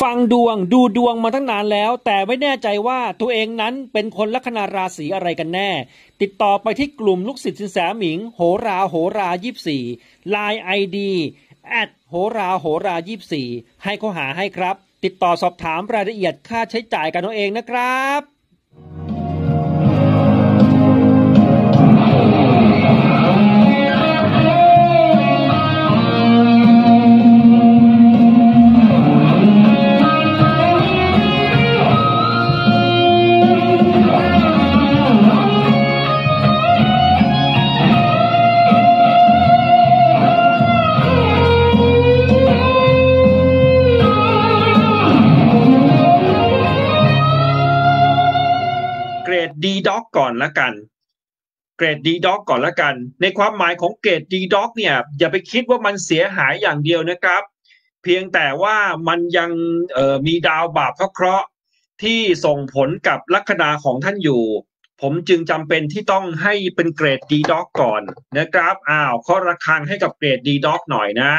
ฟังดวงดูดวงมาตั้งนานแล้ว แต่ไม่แน่ใจว่าตัวเองนั้นเป็นคนลัคนาราศีอะไรกันแน่ ติดต่อไปที่กลุ่มลูกศิษย์ซินแสหมิง โหราโหรายี่สี่ไลน์ ID add โหราโหรายี่สี่ให้เขาหาให้ครับ ติดต่อสอบถามรายละเอียดค่าใช้จ่ายกันตัวเองนะครับ อนละกัน เกรด D dog ก่อนละกัน ในความหมายของเกรด D dog เนี่ยอย่าไปคิดว่ามันเสียหายอย่างเดียวนะครับ เพียงแต่ว่ามันยังมีดาวบาปพระเคราะห์ที่ส่งผลกับลัคนาของท่านอยู่ ผมจึงจำเป็นที่ต้องให้เป็นเกรด D dog ก่อนนะครับอ้าวเคาะระฆังให้กับเกรด D dog หน่อยนะ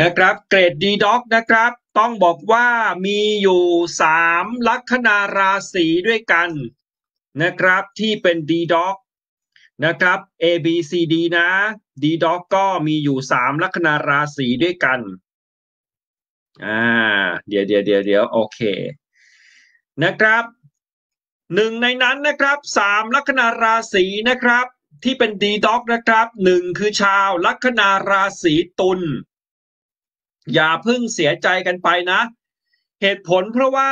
นะครับเกรด D dog นะครับต้องบอกว่ามีอยู่สามลัคนาราศีด้วยกันนะครับที่เป็นดีด็อกนะครับ A B C D นะดีด็อกก็มีอยู่สามลัคนาราศีด้วยกันอ่าเดี๋ยวเดี๋ยวเดี๋ยวเดี๋ยวโอเค นะครับหนึ่งในนั้นนะครับสามลัคนาราศีนะครับ ที่เป็นดีด็อกนะครับหนึ่งคือชาวลัคนาราศีตุล อย่าเพิ่งเสียใจกันไปนะ เหตุผลเพราะว่า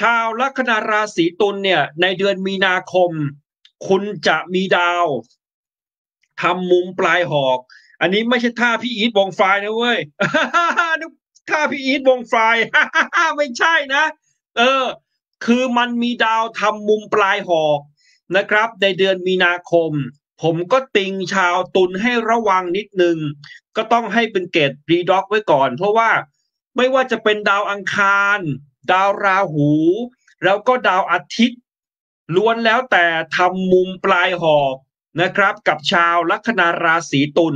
ชาวลัคนาราศีตุลเนี่ย ในเดือนมีนาคม คุณจะมีดาวทำมุมปลายหอก อันนี้ไม่ใช่ท่าพี่อีทวงไฟนะเว้ยท่าพี่อีทวงไฟไม่ใช่นะ เออ คือมันมีดาวทำมุมปลายหอกนะครับ ในเดือนมีนาคม ผมก็ติงชาวตุลให้ระวังนิดนึง ก็ต้องให้เป็นเกตรีด็อกไว้ก่อน เพราะว่าไม่ว่าจะเป็นดาวอังคาร ดาวราหู แล้วก็ดาวอาทิตย์ล้วนแล้วแต่ทำมุมปลายหอกนะครับ กับชาวลัคนาราศีตุล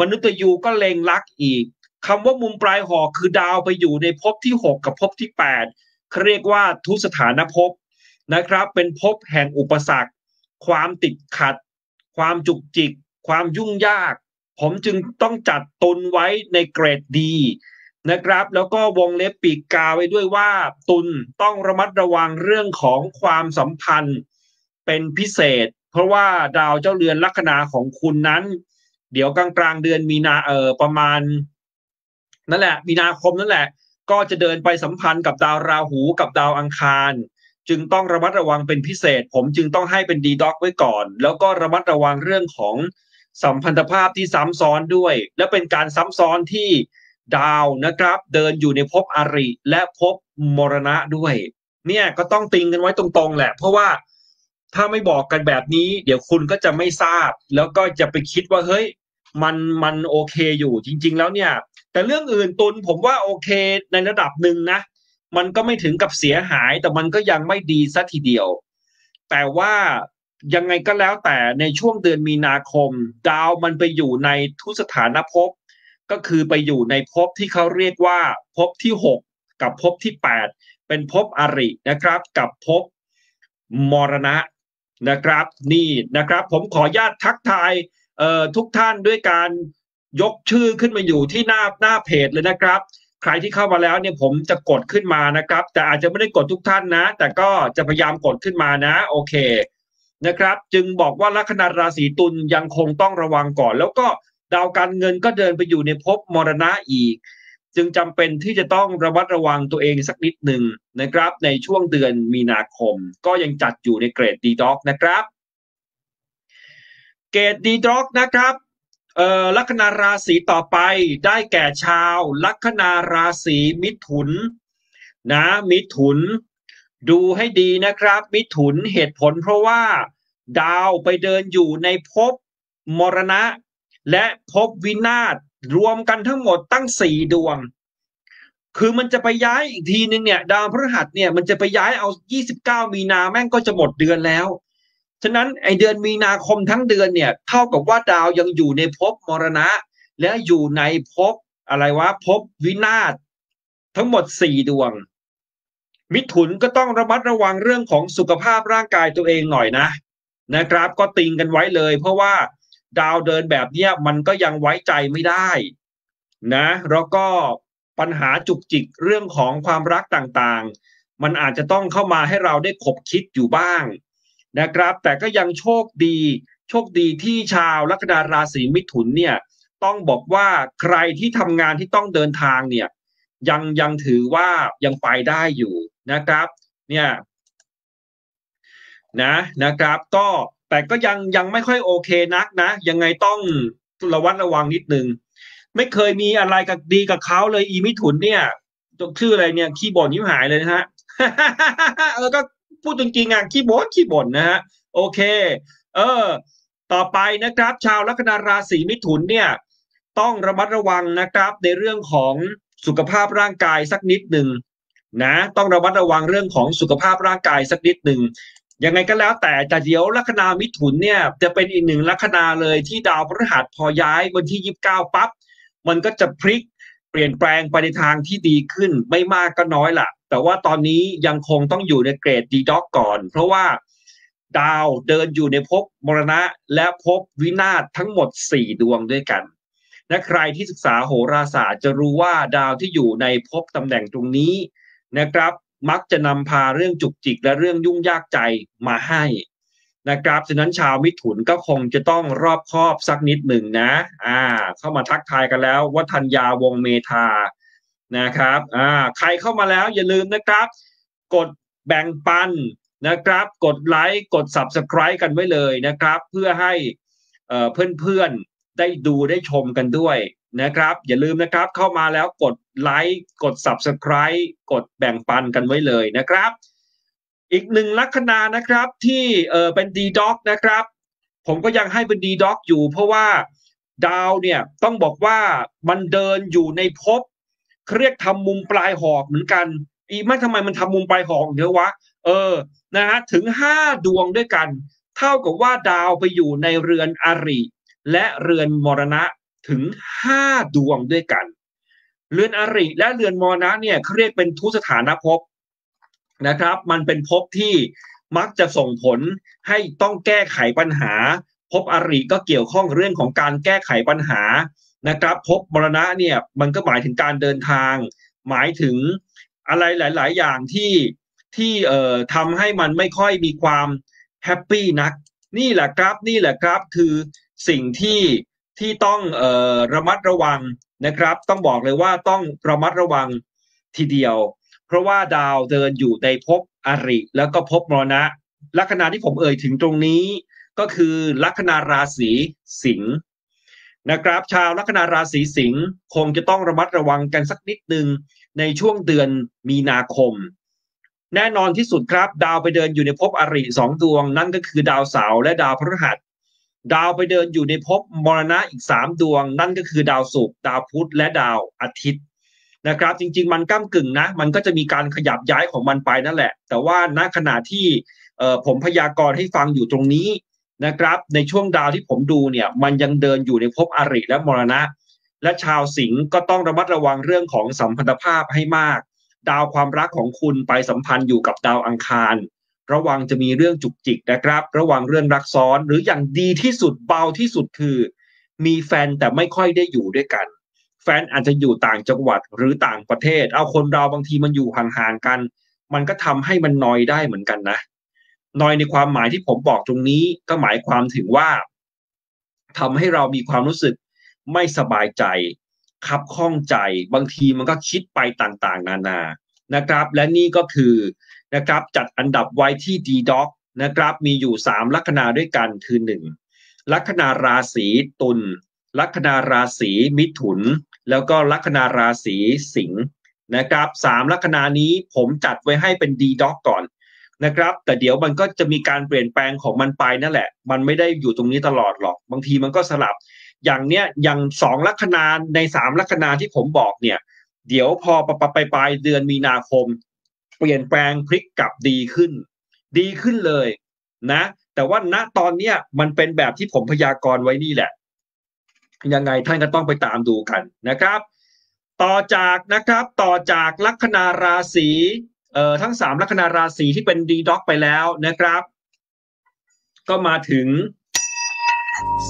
มนุษย์ยูก็เลงลักอีกคำว่ามุมปลายหอกคือดาวไปอยู่ในภพที่ 6 กับภพที่8เเรียกว่าทุสถานภพนะครับ เป็นภพแห่งอุปสรรค ความติดขัด ความจุกจิก ความยุ่งยาก ผมจึงต้องจัดตุนไว้ในเกรดดีนะครับ แล้วก็วงเล็บปีกกาไว้ด้วยว่า ตุนต้องระมัดระวังเรื่องของความสัมพันธ์เป็นพิเศษ เพราะว่าดาวเจ้าเรือนลัคนาของคุณนั้น เดี๋ยวกลางกลางเดือนมีนาเออประมาณ นั่นแหละ มีนาคมนั่นแหละ ก็จะเดินไปสัมพันธ์กับดาวราหูกับดาวอังคาร จึงต้องระมัดระวังเป็นพิเศษ ผมจึงต้องให้เป็นดีด็อกไว้ก่อน แล้วก็ระมัดระวังเรื่องของสัมพันธภาพที่ซ้ำซ้อนด้วย และเป็นการซ้ำซ้อนที่ดาวนะครับ เดินอยู่ในภพอริและภพมรณะด้วย เนี่ยก็ต้องติงกันไว้ตรงๆ แหละ เพราะว่าถ้าไม่บอกกันแบบนี้ เดี๋ยวคุณก็จะไม่ทราบ แล้วก็จะไปคิดว่าเฮ้ย มันมันโอเคอยู่จริง ๆ แล้วเนี่ย แต่เรื่องอื่นตุนผมว่าโอเคในระดับหนึ่งนะ มันก็ไม่ถึงกับเสียหาย แต่มันก็ยังไม่ดีสัทีเดียว แต่ว่ายังไงก็แล้วแต่ในช่วงเดือนมีนาคม ดาวมันไปอยู่ในทุสถานภพ ก็คือไปอยู่ในภพที่เขาเรียกว่าภพที่ 6 กับภพที่ 8 เป็นภพอรินะครับ กับภพมรณะนะครับ นี่นะครับ ผมขออนุญาตทักทายทุกท่านด้วยการยกชื่อขึ้นมาอยู่ที่หน้าหน้าเพจเลยนะครับ ใครที่เข้ามาแล้วเนี่ยผมจะกดขึ้นมานะครับ แต่อาจจะไม่ได้กดทุกท่านนะ แต่ก็จะพยายามกดขึ้นมานะ โอเคนะครับ จึงบอกว่าลัคนาราศีตุลยังคงต้องระวังก่อน แล้วก็ดาวการเงินก็เดินไปอยู่ในภพมรณะอีก จึงจำเป็นที่จะต้องระมัดระวังตัวเองสักนิดหนึ่งนะครับ ในช่วงเดือนมีนาคม ก็ยังจัดอยู่ในเกรดดีด็อกนะครับ เกรดดีด็อกนะครับ เอ่อลัคนาราศีต่อไปได้แก่ชาว ลัคนาราศีมิถุน นะ มิถุน ดูให้ดีนะครับ มิถุนเหตุผลเพราะว่า ดาวไปเดินอยู่ในภพมรณะ และภพวินาศรวมกันทั้งหมดตั้งสี่ดวง คือมันจะไปย้ายอีกทีนึงเนี่ย ดาวพฤหัสเนี่ยมันจะไปย้ายเอา 29 มีนาแม่งก็จะหมดเดือนแล้ว ฉะนั้นไอเดือนมีนาคมทั้งเดือนเนี่ยเท่ากับว่าดาวยังอยู่ในภพมรณะ และอยู่ในภพอะไรวะภพวินาศทั้งหมดสี่ดวง มิถุนก็ต้องระมัดระวังเรื่องของสุขภาพร่างกายตัวเองหน่อยนะนะครับ ก็ติงกันไว้เลย เพราะว่าดาวเดินแบบเนี้ยมันก็ยังไว้ใจไม่ได้นะแล้วก็ปัญหาจุกจิกเรื่องของความรักต่างๆ มันอาจจะต้องเข้ามาให้เราได้ขบคิดอยู่บ้าง นะครับ แต่ก็ยังโชคดี โชคดีที่ชาวลัคนาราศีมิถุนเนี่ยต้องบอกว่าใครที่ทำงานที่ต้องเดินทางเนี่ยยังยังถือว่ายังไปได้อยู่นะครับเนี่ยนะนะครับ ก็แต่ก็ยังยังไม่ค่อยโอเคนักนะ ยังไงต้องระวัดระวังนิดนึง ไม่เคยมีอะไรกับดีกับเขาเลยอีมิถุนเนี่ยชื่ออะไรเนี่ย ขี้บ่นยิ้มหายเลยนะฮะเออก็ พูดจริงๆอะขี้บ่นขี้บ่นนะฮะโอเค เออ ต่อไปนะครับ ชาวลัคนาราศีมิถุนเนี่ย ต้องระมัดระวังนะครับ ในเรื่องของสุขภาพร่างกายสักนิดหนึ่งนะต้องระมัดระวังเรื่องของสุขภาพร่างกายสักนิดหนึ่งยังไงก็แล้วแต่แต่เดี๋ยวลัคนามิถุนเนี่ยจะเป็นอีกหนึ่งลัคนาเลยที่ดาวพฤหัสพอย้ายวันที่ยี่สิบเก้าปั๊บมันก็จะพลิก เปลี่ยนแปลงไปในทางที่ดีขึ้นไม่มากก็น้อยละแต่ว่าตอนนี้ยังคงต้องอยู่ในเกรดดีด็อกก่อน เพราะว่าดาวเดินอยู่ในภพมรณะและภพวินาศทั้งหมดสี่ดวงด้วยกันและใครที่ศึกษาโหราศาสตร์จะรู้ว่าดาวที่อยู่ในภพตำแหน่งตรงนี้นะครับ มักจะนำพาเรื่องจุกจิกและเรื่องยุ่งยากใจมาให้ นะครับฉะนั้นชาวมิถุนก็คงจะต้องรอบคอบสักนิดหนึ่งนะ อ่า เข้ามาทักทายกันแล้ววัฒนยาวงเมธานะครับ อ่า ใครเข้ามาแล้วอย่าลืมนะครับ กดแบ่งปันนะครับ กดไลค์กด subscribe กันไว้เลยนะครับ เพื่อให้เพื่อนๆได้ดูได้ชมกันด้วยนะครับ อย่าลืมนะครับเข้ามาแล้วกดไลค์กด subscribe กดแบ่งปันกันไว้เลยนะครับ อีกหนึ่งลัคนานะครับที่เออเป็นดีด็อกนะครับ ผมก็ยังให้เป็นดีด็อกอยู่ เพราะว่าดาวเนี่ยต้องบอกว่ามันเดินอยู่ในภพเรียกทำมุมปลายหอกเหมือนกัน อีไม่ทำไมมันทำมุมปลายหอกเยอะวะ เออนะฮะถึงห้าดวงด้วยกัน เท่ากับว่าดาวไปอยู่ในเรือนอริและเรือนมรณะถึงห้าดวงด้วยกัน เรือนอริและเรือนมรณะเนี่ยเขาเรียกเป็นทุสถานภพ นะครับ มันเป็นภพที่มักจะส่งผลให้ต้องแก้ไขปัญหาภพอริก็เกี่ยวข้องเรื่องของการแก้ไขปัญหานะครับภพมรณะเนี่ยมันก็หมายถึงการเดินทาง หมายถึงอะไรหลาย ๆ อย่างที่ที่เอ่อทำให้มันไม่ค่อยมีความhappy นัก นี่แหละครับนี่แหละครับคือสิ่งที่ที่ต้องเอ่อระมัดระวังนะครับ ต้องบอกเลยว่าต้องระมัดระวังทีเดียว เพราะว่าดาวเดินอยู่ในภพอริ แล้วก็ภพมรณะ ลัคนาที่ผมเอ่ยถึงตรงนี้ ก็คือลัคนาราศีสิงห์นะครับชาวลัคนาราศีสิงห์คงจะต้องระมัดระวังกันสักนิดหนึ่งในช่วงเดือนมีนาคม แน่นอนที่สุดครับ ดาวไปเดินอยู่ในภพอริสองดวง นั่นก็คือดาวเสาร์และดาวพฤหัส ดาวไปเดินอยู่ในภพมรณะอีกสามดวง นั่นก็คือดาวศุกร์ดาวพุธและดาวอาทิตย์ นะครับ จริง ๆ มันก้ากึ่งนะ มันก็จะมีการขยับย้ายของมันไปนั่นแหละ แต่ว่าณขณะที่ผมพยากรณ์ให้ฟังอยู่ตรงนี้นะครับ ในช่วงดาวที่ผมดูเนี่ย มันยังเดินอยู่ในภพอริและมรณะ และชาวสิงห์ก็ต้องระมัดระวังเรื่องของสัมพันธภาพให้มาก ดาวความรักของคุณไปสัมพันธ์อยู่กับดาวอังคาร ระวังจะมีเรื่องจุกจิกนะครับ ระวังเรื่องรักซ้อนหรืออย่างดีที่สุดเบาที่สุดคือ มีแฟนแต่ไม่ค่อยได้อยู่ด้วยกัน แฟนอาจจะอยู่ต่างจังหวัดหรือต่างประเทศ เอาคนเราบางทีมันอยู่ห่างๆกัน มันก็ทำให้มันนอยได้เหมือนกันนะนอยในความหมายที่ผมบอกตรงนี้ก็หมายความถึงว่าทำให้เรามีความรู้สึกไม่สบายใจคับข้องใจ บางทีมันก็คิดไปต่างๆ นานานะครับ และนี่ก็คือนะครับจัดอันดับไว้ที่ดีด็อกนะครับ มีอยู่สามลัคนาด้วยกันคือหนึ่งลัคนาราศีตุล ลัคนาราศีมิถุน แล้วก็ลัคนาราศีสิงห์นะครับสามลัคนานี้ผมจัดไว้ให้เป็นดีด็อกก่อนนะครับ แต่เดี๋ยวมันก็จะมีการเปลี่ยนแปลงของมันไปนั่นแหละ มันไม่ได้อยู่ตรงนี้ตลอดหรอก บางทีมันก็สลับ อย่างเนี้ยอย่างสองลัคนาในสามลัคนาที่ผมบอกเนี่ย เดี๋ยวพอปไปปลายเดือนมีนาคม เปลี่ยนแปลงพลิกกลับดีขึ้น ดีขึ้นเลยนะ แต่ว่าณตอนเนี้ยมันเป็นแบบที่ผมพยากรณ์ไว้นี่แหละ ยังไงท่านก็ต้องไปตามดูกันนะครับ ต่อจากนะครับต่อจากลัคนาราศีเอ่อทั้งสามลัคนาราศีที่เป็นดีด็อกไปแล้วนะครับ ก็มาถึง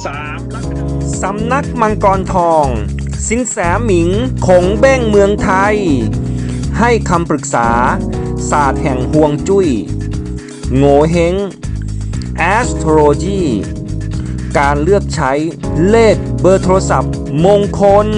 สามลัคนาสำนักมังกรทอง สินแสหมิงคงเบ้งเมืองไทย ให้คำปรึกษา ศาสตร์แห่งห่วงจุย้ยโงเฮง astrology การเลือกใช้เลขเบอร์โทรศัพท์มงคล